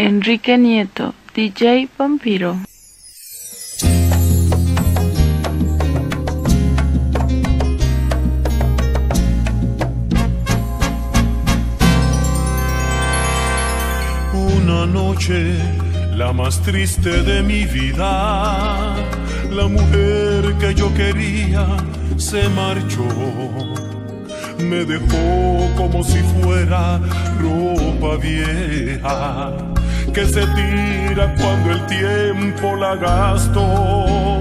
Enrique Nieto, DJ Vampiro. Una noche, la más triste de mi vida, la mujer que yo quería se marchó. Me dejó como si fuera ropa vieja que se tira cuando el tiempo la gastó.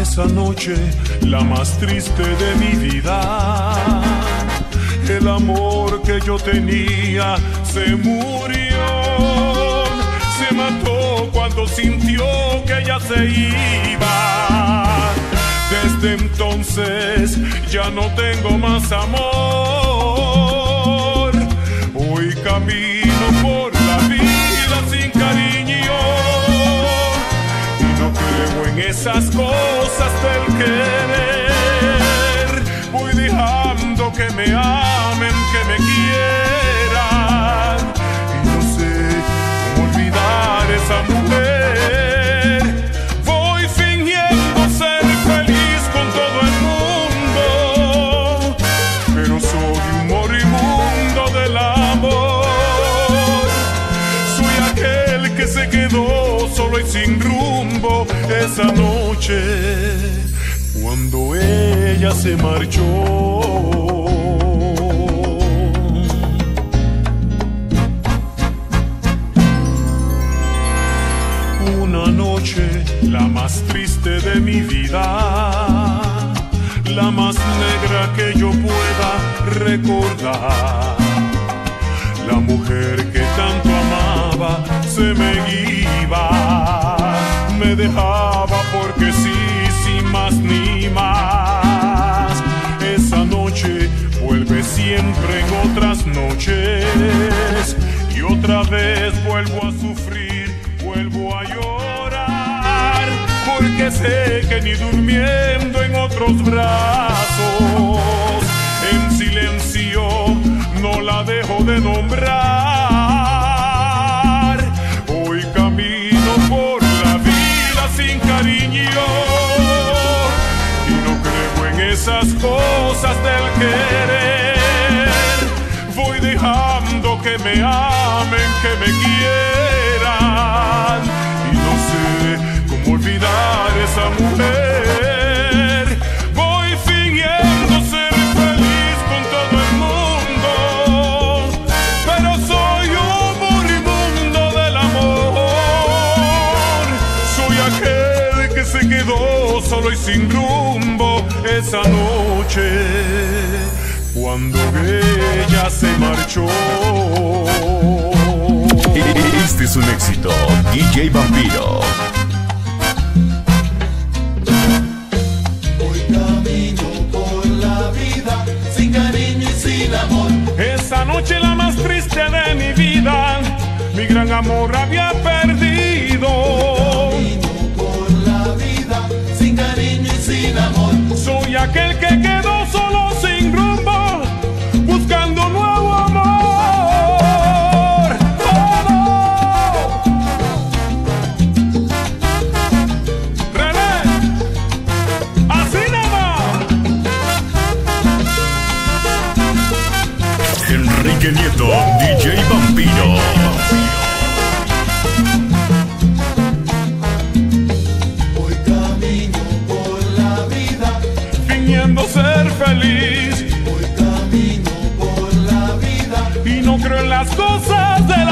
Esa noche, la más triste de mi vida, el amor que yo tenía se murió. Se mató cuando sintió que ella se iba. Desde entonces ya no tengo más amor. Hoy camino por sin cariño y no creo en esas cosas del querer. Voy dejando que me amen, solo y sin rumbo esa noche cuando ella se marchó. Una noche, la más triste de mi vida, la más negra que yo pueda recordar. La mujer otra vez vuelvo a sufrir, vuelvo a llorar, porque sé que ni durmiendo en otros brazos, en silencio no la dejo de nombrar. Hoy camino por la vida sin cariño y no creo en esas cosas del querer. Voy dejando que me amen, que me quieran y no sé cómo olvidar esa mujer. Voy fingiendo ser feliz con todo el mundo, pero soy un moribundo del amor. Soy aquel que se quedó solo y sin rumbo esa noche cuando ella se marchó. Es un éxito, DJ Vampiro. Hoy camino por la vida sin cariño y sin amor. Esa noche la más triste de mi vida, mi gran amor había perdido. Camino por la vida sin cariño y sin amor. Soy aquel que quedó Enrique Nieto, DJ Vampiro. Hoy camino por la vida. fingiendo ser feliz Hoy camino por la vida. y no creo en las cosas de